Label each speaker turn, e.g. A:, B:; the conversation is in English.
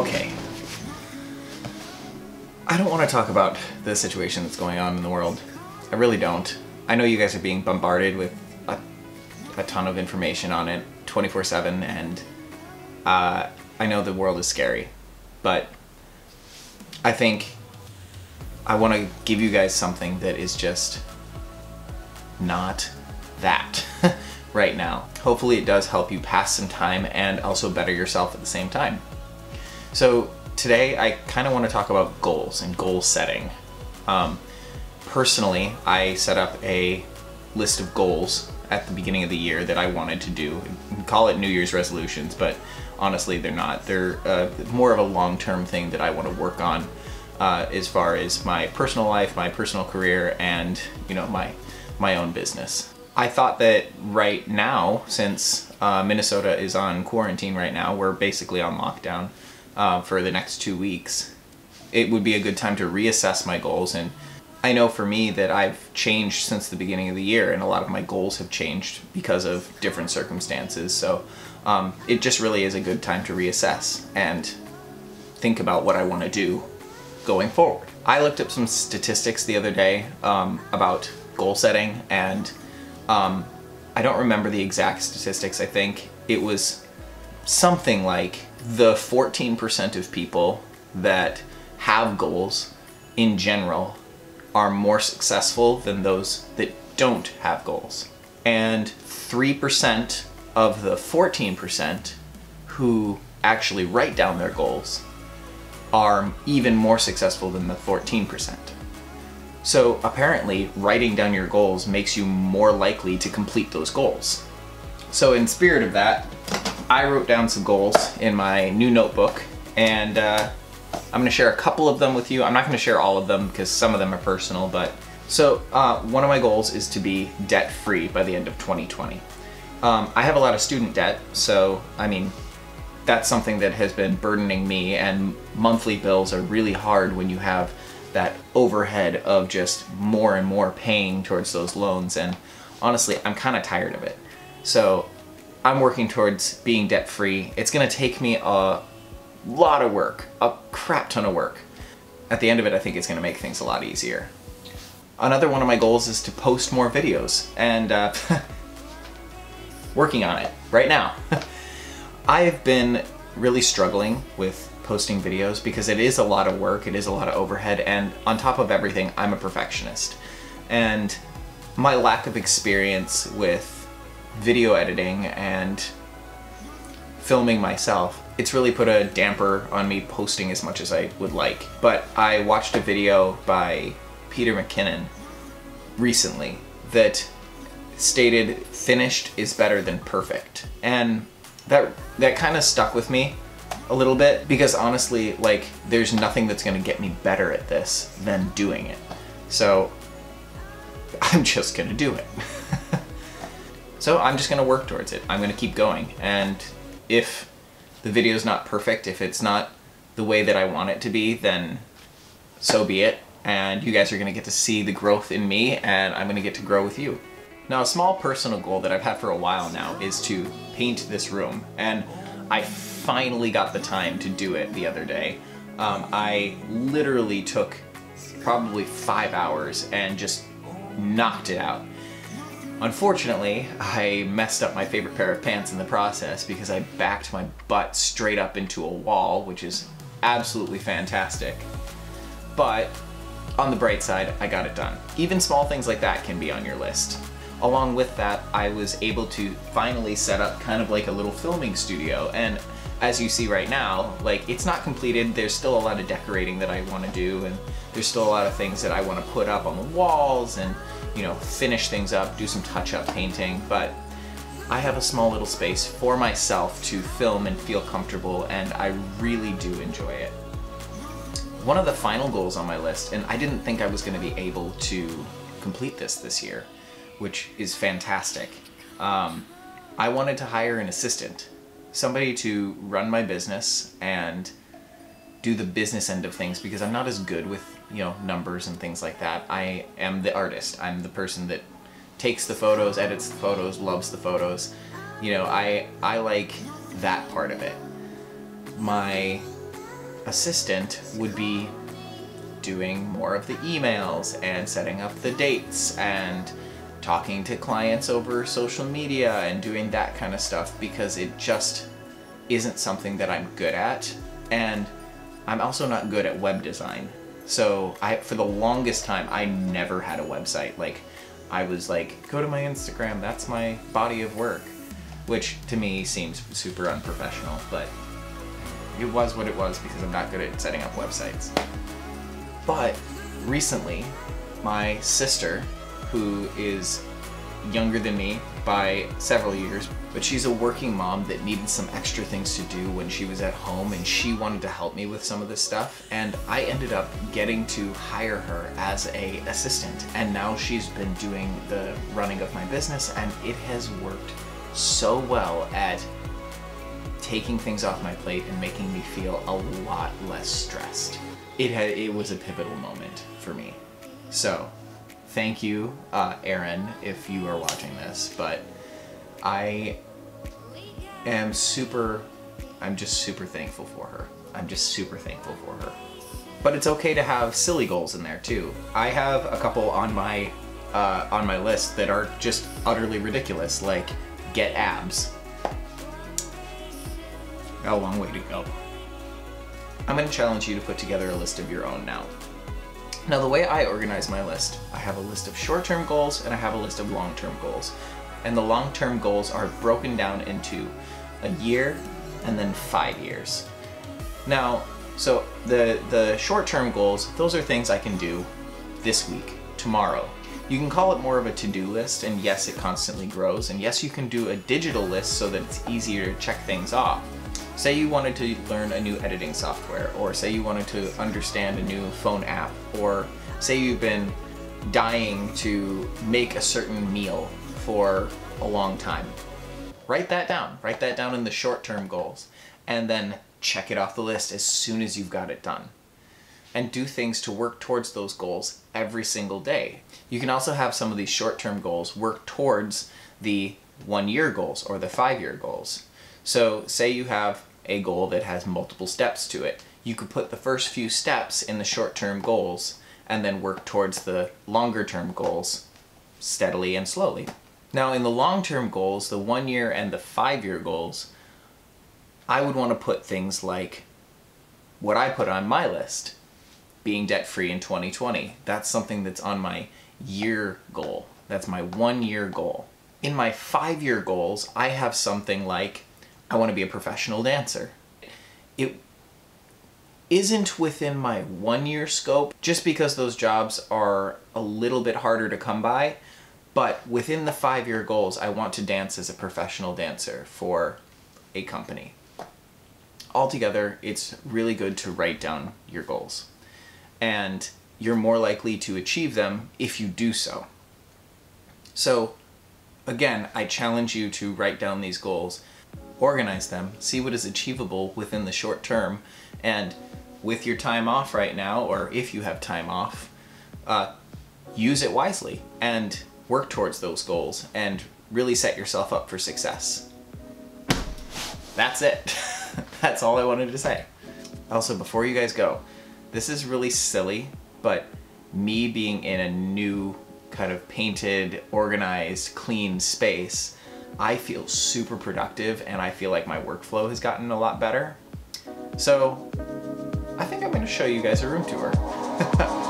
A: Okay. I don't want to talk about the situation that's going on in the world. I really don't. I know you guys are being bombarded with a, a ton of information on it 24 7, and uh, I know the world is scary. But I think I want to give you guys something that is just not that right now. Hopefully, it does help you pass some time and also better yourself at the same time. So, today I kind of want to talk about goals and goal setting. Um, personally, I set up a list of goals at the beginning of the year that I wanted to do. call it New Year's resolutions, but honestly, they're not. They're uh, more of a long term thing that I want to work on uh, as far as my personal life, my personal career, and you know my my own business. I thought that right now, since uh, Minnesota is on quarantine right now, we're basically on lockdown uh, for the next two weeks, it would be a good time to reassess my goals. And I know for me that I've changed since the beginning of the year, and a lot of my goals have changed because of different circumstances. So um, it just really is a good time to reassess and think about what I want to do going forward. I looked up some statistics the other day um, about goal setting, and um, I don't remember the exact statistics. I think it was something like the 14% of people that have goals in general are more successful than those that don't have goals. And 3% of the 14% who actually write down their goals are even more successful than the 14%. So apparently, writing down your goals makes you more likely to complete those goals. So in spirit of that, I wrote down some goals in my new notebook, and uh, I'm gonna share a couple of them with you. I'm not gonna share all of them because some of them are personal, but so uh, one of my goals is to be debt free by the end of 2020. Um, I have a lot of student debt, so I mean, that's something that has been burdening me, and monthly bills are really hard when you have that overhead of just more and more paying towards those loans. And honestly, I'm kind of tired of it. So I'm working towards being debt free. It's gonna take me a lot of work, a crap ton of work. At the end of it, I think it's gonna make things a lot easier. Another one of my goals is to post more videos and uh, working on it right now. I've been really struggling with posting videos because it is a lot of work, it is a lot of overhead, and on top of everything, I'm a perfectionist. And my lack of experience with video editing and filming myself, it's really put a damper on me posting as much as I would like. But I watched a video by Peter McKinnon recently that stated finished is better than perfect. And that that kind of stuck with me a little bit because honestly, like there's nothing that's going to get me better at this than doing it. So I'm just going to do it. So I'm just gonna work towards it. I'm gonna keep going. And if the video is not perfect, if it's not the way that I want it to be, then so be it. And you guys are gonna get to see the growth in me and I'm gonna get to grow with you. Now a small personal goal that I've had for a while now is to paint this room. And I finally got the time to do it the other day. Um, I literally took probably five hours and just knocked it out. Unfortunately, I messed up my favorite pair of pants in the process because I backed my butt straight up into a wall, which is absolutely fantastic. But on the bright side, I got it done. Even small things like that can be on your list. Along with that, I was able to finally set up kind of like a little filming studio and as you see right now, like it's not completed. There's still a lot of decorating that I want to do, and there's still a lot of things that I want to put up on the walls and you know finish things up, do some touch-up painting. But I have a small little space for myself to film and feel comfortable, and I really do enjoy it. One of the final goals on my list, and I didn't think I was going to be able to complete this this year, which is fantastic. Um, I wanted to hire an assistant somebody to run my business and do the business end of things because I'm not as good with, you know, numbers and things like that. I am the artist. I'm the person that takes the photos, edits the photos, loves the photos. You know, I I like that part of it. My assistant would be doing more of the emails and setting up the dates and talking to clients over social media and doing that kind of stuff because it just isn't something that I'm good at. And I'm also not good at web design. So I, for the longest time, I never had a website. Like, I was like, go to my Instagram, that's my body of work. Which to me seems super unprofessional, but it was what it was because I'm not good at setting up websites. But recently, my sister, who is younger than me by several years, but she's a working mom that needed some extra things to do when she was at home and she wanted to help me with some of this stuff and I ended up getting to hire her as a assistant and now she's been doing the running of my business and it has worked so well at taking things off my plate and making me feel a lot less stressed. It had it was a pivotal moment for me. So, thank you, uh, Erin, if you are watching this. But I am super, I'm just super thankful for her. I'm just super thankful for her. But it's okay to have silly goals in there too. I have a couple on my uh, on my list that are just utterly ridiculous, like get abs. Got a long way to go. I'm to challenge you to put together a list of your own now. Now the way I organize my list, I have a list of short-term goals and I have a list of long-term goals. And the long-term goals are broken down into a year and then five years. Now, so the, the short-term goals, those are things I can do this week, tomorrow. You can call it more of a to-do list, and yes, it constantly grows, and yes, you can do a digital list so that it's easier to check things off. Say you wanted to learn a new editing software, or say you wanted to understand a new phone app, or say you've been dying to make a certain meal for a long time. Write that down. Write that down in the short-term goals, and then check it off the list as soon as you've got it done. And do things to work towards those goals every single day. You can also have some of these short-term goals work towards the one-year goals or the five-year goals. So say you have a goal that has multiple steps to it. You could put the first few steps in the short-term goals and then work towards the longer-term goals steadily and slowly. Now in the long-term goals, the one-year and the five-year goals, I would want to put things like what I put on my list, being debt-free in 2020. That's something that's on my year goal. That's my one-year goal. In my five-year goals, I have something like I want to be a professional dancer. It isn't within my one year scope just because those jobs are a little bit harder to come by. But within the five year goals, I want to dance as a professional dancer for a company. Altogether, it's really good to write down your goals. And you're more likely to achieve them if you do so. So, again, I challenge you to write down these goals organize them, see what is achievable within the short term, and with your time off right now, or if you have time off, uh, use it wisely and work towards those goals and really set yourself up for success. That's it. That's all I wanted to say. Also, before you guys go, this is really silly, but me being in a new kind of painted, organized, clean space, I feel super productive and I feel like my workflow has gotten a lot better. So I think I'm gonna show you guys a room tour.